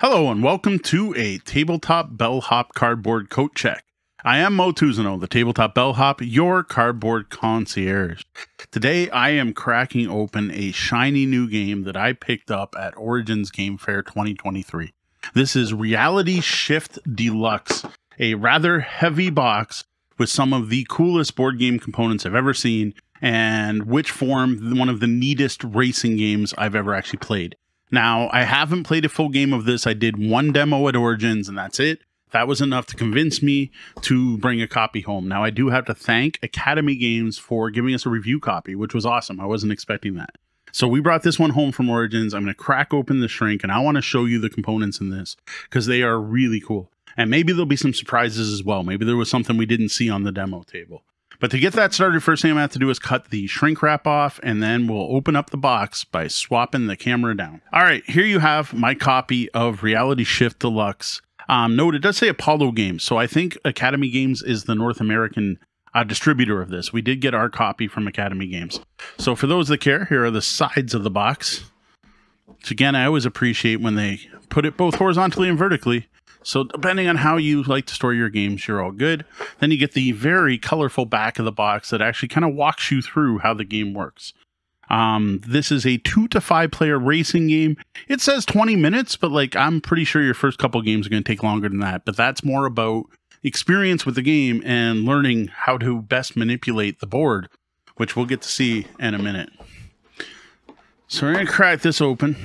Hello and welcome to a tabletop bellhop cardboard coat check. I am Moe Tousignant, the tabletop bellhop, your cardboard concierge. Today I am cracking open a shiny new game that I picked up at Origins Game Fair 2023. This is Reality Shift Deluxe, a rather heavy box with some of the coolest board game components I've ever seen and which form one of the neatest racing games I've ever actually played. Now, I haven't played a full game of this. I did one demo at Origins, and that's it. That was enough to convince me to bring a copy home. Now, I do have to thank Academy Games for giving us a review copy, which was awesome. I wasn't expecting that. So, we brought this one home from Origins. I'm going to crack open the shrink, and I want to show you the components in this because they are really cool. And maybe there'll be some surprises as well. Maybe there was something we didn't see on the demo table. But to get that started, first thing I'm going to have to do is cut the shrink wrap off, and then we'll open up the box by swapping the camera down. All right, here you have my copy of Reality Shift Deluxe. Um, note, it does say Apollo Games, so I think Academy Games is the North American uh, distributor of this. We did get our copy from Academy Games. So for those that care, here are the sides of the box. Which again, I always appreciate when they put it both horizontally and vertically so depending on how you like to store your games, you're all good. Then you get the very colorful back of the box that actually kind of walks you through how the game works. Um, this is a two to five player racing game. It says 20 minutes, but like I'm pretty sure your first couple games are going to take longer than that. But that's more about experience with the game and learning how to best manipulate the board, which we'll get to see in a minute. So we're going to crack this open.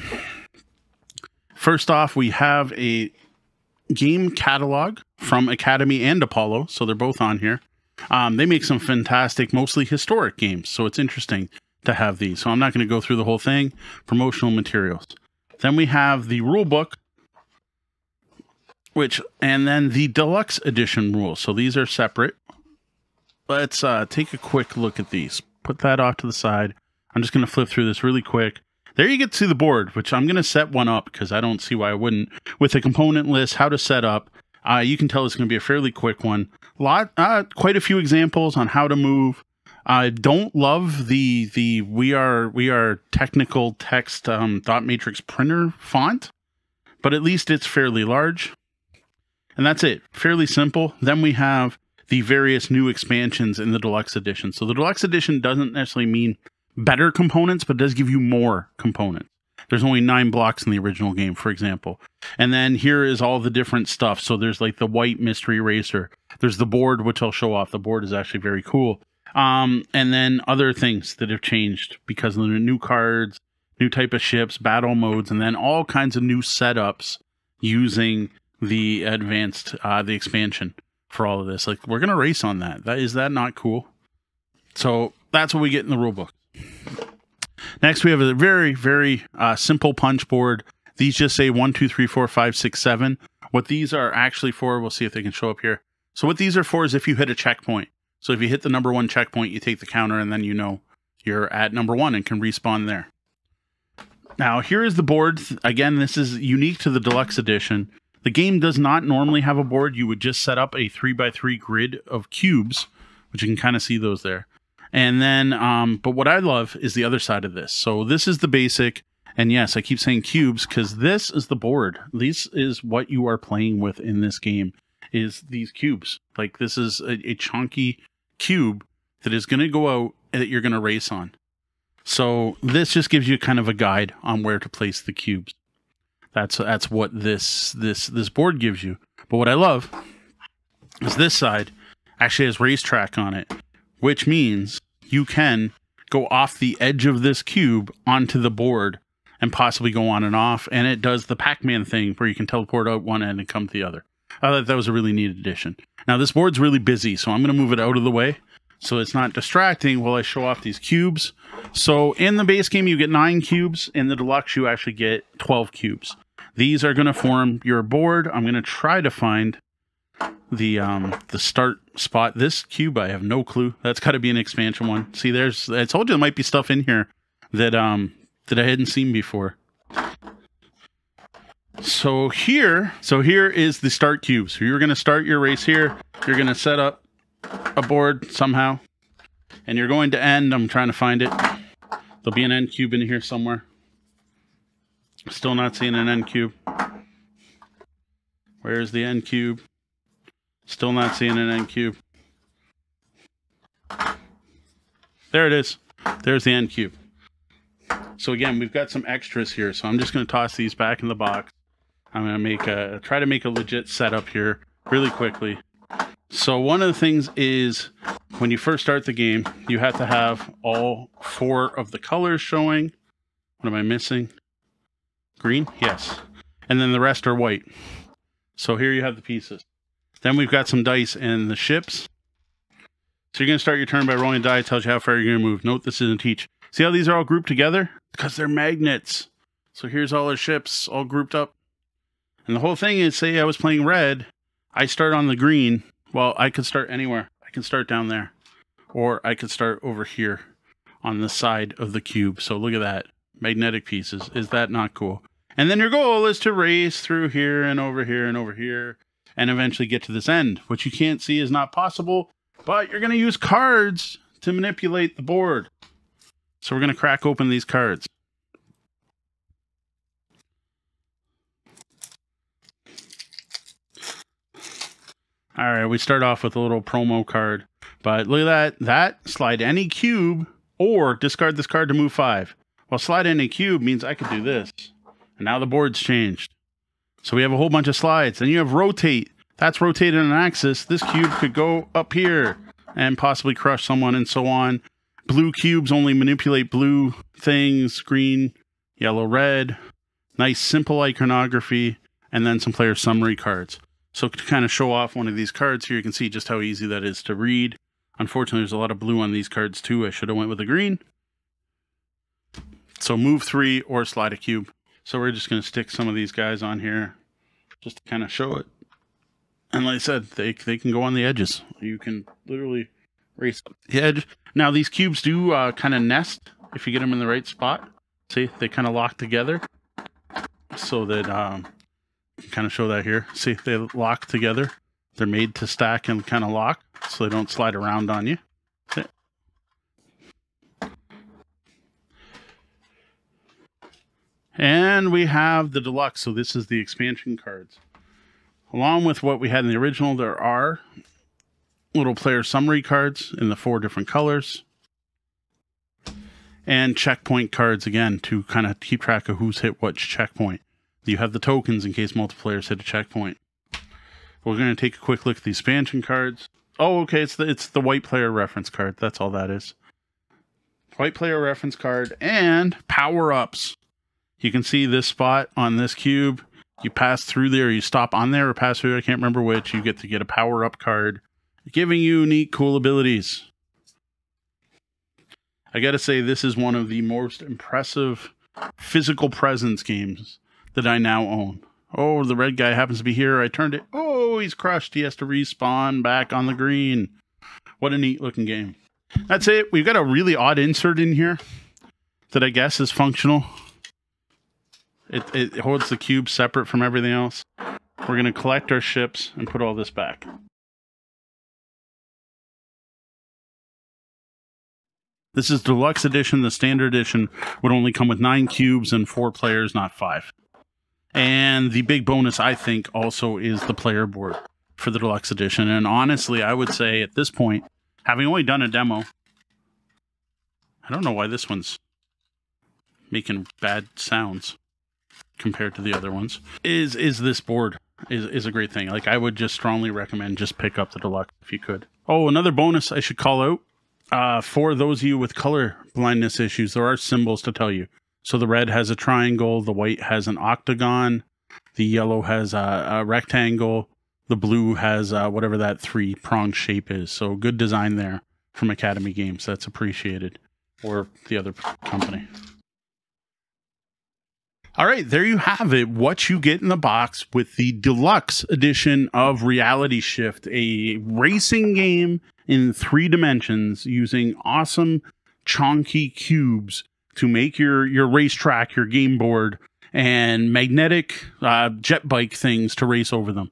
First off, we have a game catalog from Academy and Apollo, so they're both on here. Um, they make some fantastic, mostly historic games, so it's interesting to have these. So I'm not going to go through the whole thing. Promotional materials. Then we have the rule book, which, and then the deluxe edition rules. So these are separate. Let's uh, take a quick look at these. Put that off to the side. I'm just going to flip through this really quick. There you get to the board, which I'm going to set one up because I don't see why I wouldn't. With a component list, how to set up. Uh, you can tell it's going to be a fairly quick one. Lot, uh, quite a few examples on how to move. I don't love the the we are we are technical text um, dot matrix printer font, but at least it's fairly large. And that's it. Fairly simple. Then we have the various new expansions in the deluxe edition. So the deluxe edition doesn't necessarily mean better components, but does give you more components. There's only nine blocks in the original game, for example. And then here is all the different stuff. So there's like the white mystery racer. There's the board, which I'll show off. The board is actually very cool. Um, and then other things that have changed because of the new cards, new type of ships, battle modes, and then all kinds of new setups using the advanced uh, the expansion for all of this. Like we're gonna race on that. That is that not cool? So that's what we get in the rulebook. Next, we have a very, very uh, simple punch board. These just say one, two, three, four, five, six, seven. What these are actually for, we'll see if they can show up here. So, what these are for is if you hit a checkpoint. So, if you hit the number one checkpoint, you take the counter, and then you know you're at number one and can respawn there. Now, here is the board. Again, this is unique to the deluxe edition. The game does not normally have a board. You would just set up a three by three grid of cubes, which you can kind of see those there. And then, um, but what I love is the other side of this. So this is the basic. And yes, I keep saying cubes because this is the board. This is what you are playing with in this game is these cubes. Like this is a, a chunky cube that is going to go out and that you're going to race on. So this just gives you kind of a guide on where to place the cubes. That's that's what this this this board gives you. But what I love is this side actually has racetrack on it, which means you can go off the edge of this cube onto the board and possibly go on and off. And it does the Pac Man thing where you can teleport out one end and come to the other. I thought that was a really neat addition. Now, this board's really busy, so I'm going to move it out of the way so it's not distracting while I show off these cubes. So, in the base game, you get nine cubes. In the deluxe, you actually get 12 cubes. These are going to form your board. I'm going to try to find the um the start spot. This cube, I have no clue. That's got to be an expansion one. See, there's I told you there might be stuff in here that um that I hadn't seen before. So here, so here is the start cube. So you're going to start your race here. You're going to set up a board somehow, and you're going to end. I'm trying to find it. There'll be an end cube in here somewhere. Still not seeing an end cube. Where's the N cube? Still not seeing an N cube. There it is. There's the N cube. So again, we've got some extras here. So I'm just going to toss these back in the box. I'm going to make a try to make a legit setup here really quickly. So one of the things is when you first start the game, you have to have all four of the colors showing. What am I missing? Green? Yes. And then the rest are white. So here you have the pieces. Then we've got some dice and the ships. So you're going to start your turn by rolling a die. It tells you how far you're going to move. Note this isn't teach. See how these are all grouped together? Because they're magnets. So here's all our ships all grouped up. And the whole thing is, say I was playing red, I start on the green. Well, I could start anywhere. I can start down there. Or I could start over here on the side of the cube. So look at that. Magnetic pieces. Is that not cool? And then your goal is to race through here and over here and over here and eventually get to this end. What you can't see is not possible, but you're going to use cards to manipulate the board. So we're going to crack open these cards. All right, we start off with a little promo card. But look at that. That slide any cube or discard this card to move five. Well, slide any cube means I could do this. And now the board's changed. So we have a whole bunch of slides. And you have rotate. That's rotated on an axis. This cube could go up here and possibly crush someone and so on. Blue cubes only manipulate blue things, green, yellow, red. Nice simple iconography. And then some player summary cards. So to kind of show off one of these cards here, you can see just how easy that is to read. Unfortunately, there's a lot of blue on these cards too. I should have went with the green. So move three or slide a cube. So we're just going to stick some of these guys on here just to kind of show it. And like I said, they, they can go on the edges. You can literally race up the edge. Now, these cubes do uh, kind of nest if you get them in the right spot. See, they kind of lock together so that um, kind of show that here. See, they lock together. They're made to stack and kind of lock so they don't slide around on you. And we have the deluxe. So this is the expansion cards. Along with what we had in the original, there are little player summary cards in the four different colors. And checkpoint cards again to kind of keep track of who's hit which checkpoint. You have the tokens in case multiplayers hit a checkpoint. We're going to take a quick look at the expansion cards. Oh, okay, it's the it's the white player reference card. That's all that is. White player reference card and power ups. You can see this spot on this cube. You pass through there, you stop on there or pass through. I can't remember which. You get to get a power up card, giving you neat, cool abilities. I got to say, this is one of the most impressive physical presence games that I now own. Oh, the red guy happens to be here. I turned it. Oh, he's crushed. He has to respawn back on the green. What a neat looking game. That's it. We've got a really odd insert in here that I guess is functional. It, it holds the cube separate from everything else. We're going to collect our ships and put all this back. This is deluxe edition. The standard edition would only come with nine cubes and four players, not five. And the big bonus, I think, also is the player board for the deluxe edition. And honestly, I would say at this point, having only done a demo, I don't know why this one's making bad sounds compared to the other ones. Is is this board is is a great thing. Like I would just strongly recommend just pick up the deluxe if you could. Oh, another bonus I should call out. Uh, for those of you with color blindness issues, there are symbols to tell you so the red has a triangle, the white has an octagon, the yellow has a, a rectangle, the blue has uh, whatever that three prong shape is. So good design there from Academy Games. That's appreciated, or the other company. All right, there you have it. What you get in the box with the deluxe edition of Reality Shift, a racing game in three dimensions using awesome chonky cubes to make your your racetrack, your game board, and magnetic uh, jet bike things to race over them.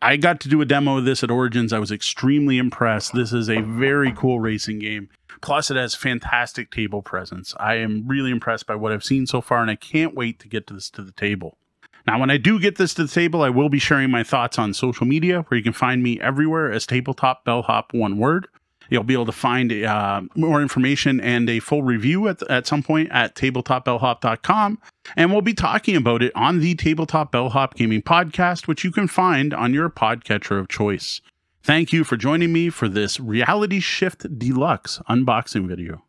I got to do a demo of this at Origins. I was extremely impressed. This is a very cool racing game. Plus, it has fantastic table presence. I am really impressed by what I've seen so far, and I can't wait to get this to the table. Now, when I do get this to the table, I will be sharing my thoughts on social media, where you can find me everywhere as Tabletop Bellhop, one word. You'll be able to find uh, more information and a full review at, at some point at tabletopbellhop.com. And we'll be talking about it on the Tabletop Bellhop Gaming Podcast, which you can find on your podcatcher of choice. Thank you for joining me for this Reality Shift Deluxe unboxing video.